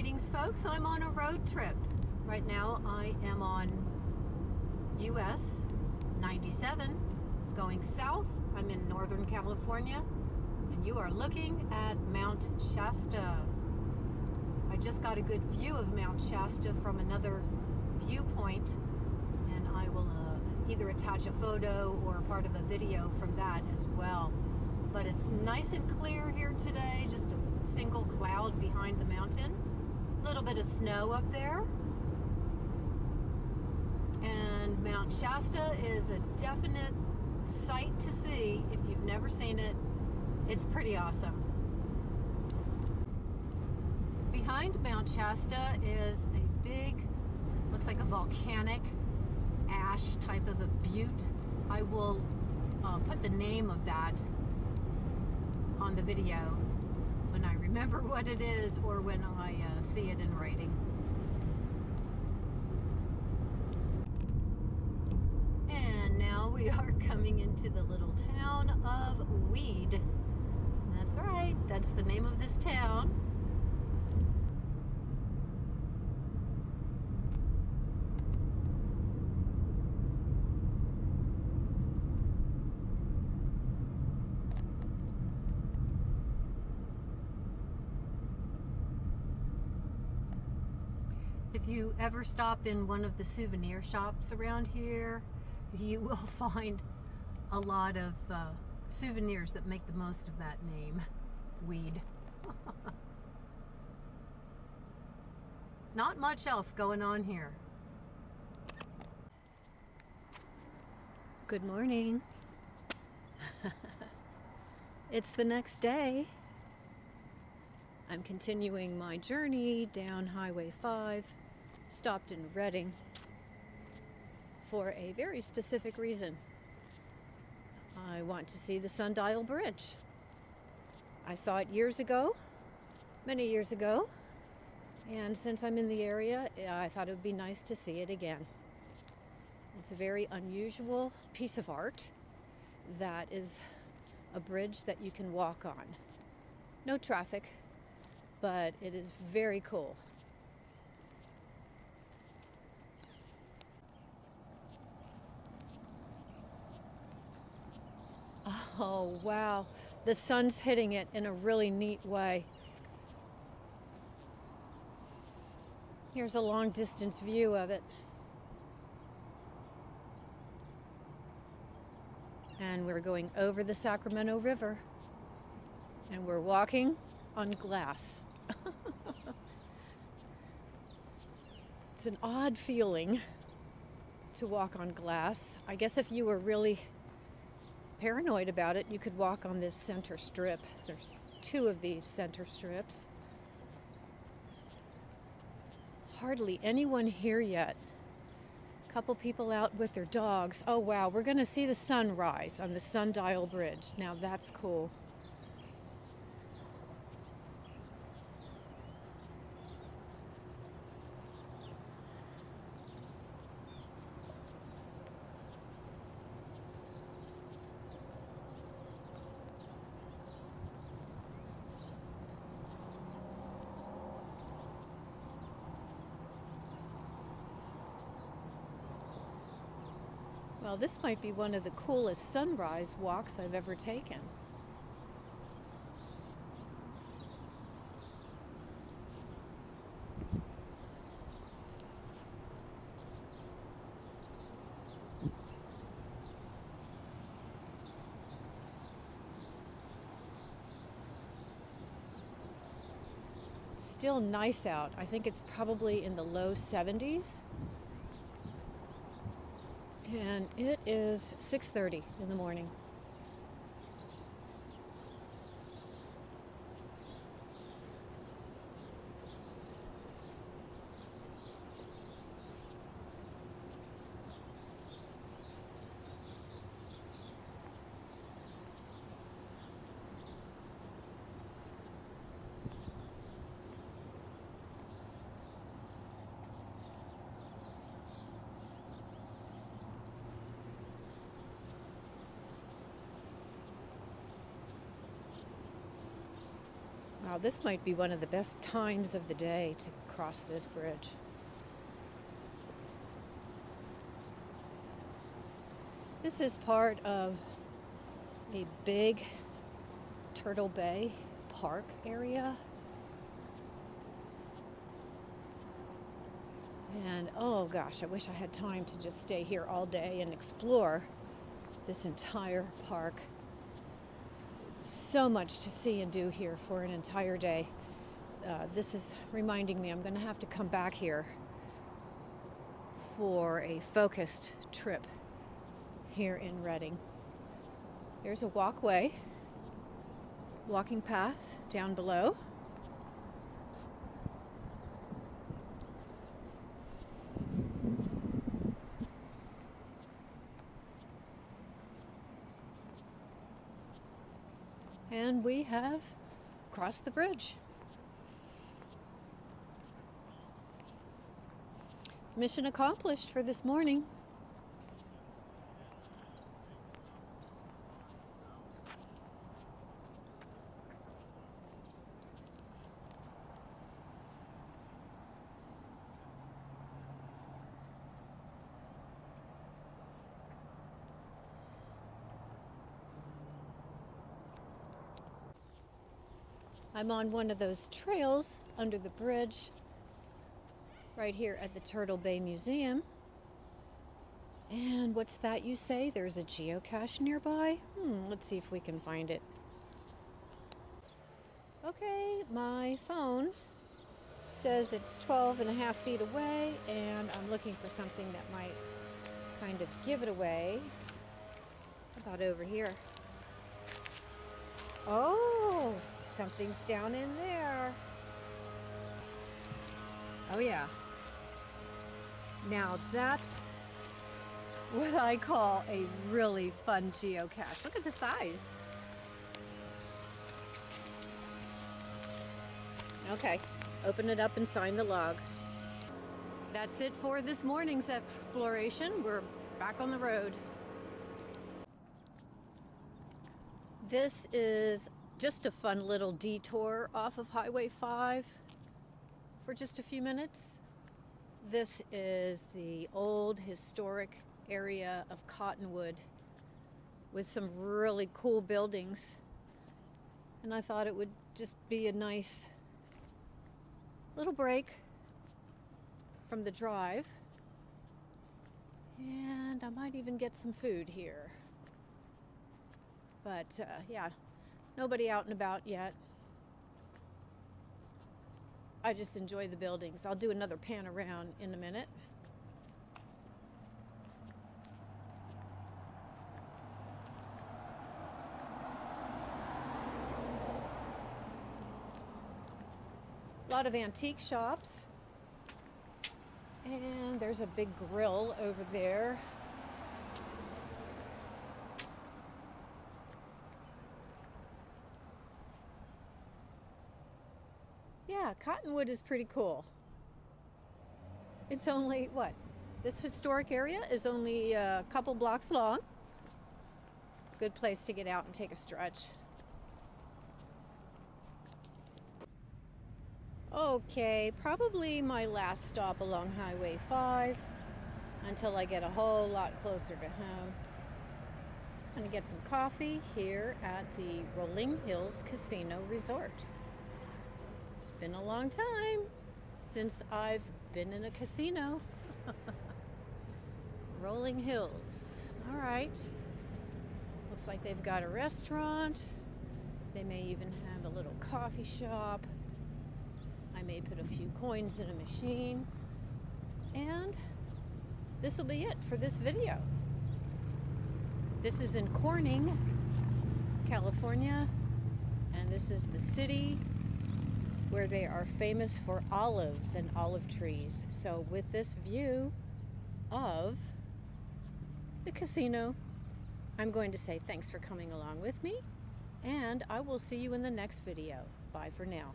Greetings, folks. I'm on a road trip. Right now, I am on US 97 going south. I'm in Northern California, and you are looking at Mount Shasta. I just got a good view of Mount Shasta from another viewpoint, and I will uh, either attach a photo or part of a video from that as well. But it's nice and clear here today, just a single cloud behind the mountain. Little bit of snow up there. And Mount Shasta is a definite sight to see if you've never seen it. It's pretty awesome. Behind Mount Shasta is a big, looks like a volcanic ash type of a butte. I will uh, put the name of that on the video when I remember what it is or when I uh, see it in writing. And now we are coming into the little town of Weed. That's right, that's the name of this town. If you ever stop in one of the souvenir shops around here, you will find a lot of uh, souvenirs that make the most of that name, weed. Not much else going on here. Good morning. it's the next day. I'm continuing my journey down Highway 5, stopped in Redding for a very specific reason. I want to see the Sundial Bridge. I saw it years ago, many years ago, and since I'm in the area, I thought it would be nice to see it again. It's a very unusual piece of art that is a bridge that you can walk on. No traffic, but it is very cool. Oh, wow. The sun's hitting it in a really neat way. Here's a long distance view of it. And we're going over the Sacramento River. And we're walking on glass. it's an odd feeling to walk on glass. I guess if you were really paranoid about it, you could walk on this center strip. There's two of these center strips. Hardly anyone here yet. A couple people out with their dogs. Oh wow, we're going to see the sunrise on the Sundial Bridge. Now that's cool. Well, this might be one of the coolest sunrise walks I've ever taken. Still nice out. I think it's probably in the low 70s and it is 6:30 in the morning. Wow, this might be one of the best times of the day to cross this bridge. This is part of a big Turtle Bay park area. And oh gosh, I wish I had time to just stay here all day and explore this entire park. So much to see and do here for an entire day. Uh, this is reminding me I'm going to have to come back here for a focused trip here in Redding. There's a walkway, walking path down below. We have crossed the bridge. Mission accomplished for this morning. I'm on one of those trails under the bridge right here at the Turtle Bay Museum. And what's that you say? There's a geocache nearby? Hmm, let's see if we can find it. Okay, my phone says it's 12 and a half feet away, and I'm looking for something that might kind of give it away. How about over here? Oh, something's down in there. Oh, yeah. Now that's what I call a really fun geocache. Look at the size. Okay, open it up and sign the log. That's it for this morning's exploration. We're back on the road. This is just a fun little detour off of Highway 5 for just a few minutes. This is the old historic area of Cottonwood with some really cool buildings. And I thought it would just be a nice little break from the drive. And I might even get some food here. But uh, yeah, nobody out and about yet. I just enjoy the buildings. I'll do another pan around in a minute. A lot of antique shops. And there's a big grill over there. Yeah, Cottonwood is pretty cool. It's only, what? This historic area is only a couple blocks long. Good place to get out and take a stretch. Okay, probably my last stop along Highway 5 until I get a whole lot closer to home. I'm gonna get some coffee here at the Rolling Hills Casino Resort. It's been a long time since I've been in a casino. Rolling Hills. All right. Looks like they've got a restaurant. They may even have a little coffee shop. I may put a few coins in a machine. And this will be it for this video. This is in Corning, California, and this is the city where they are famous for olives and olive trees. So, with this view of the casino, I'm going to say thanks for coming along with me, and I will see you in the next video. Bye for now.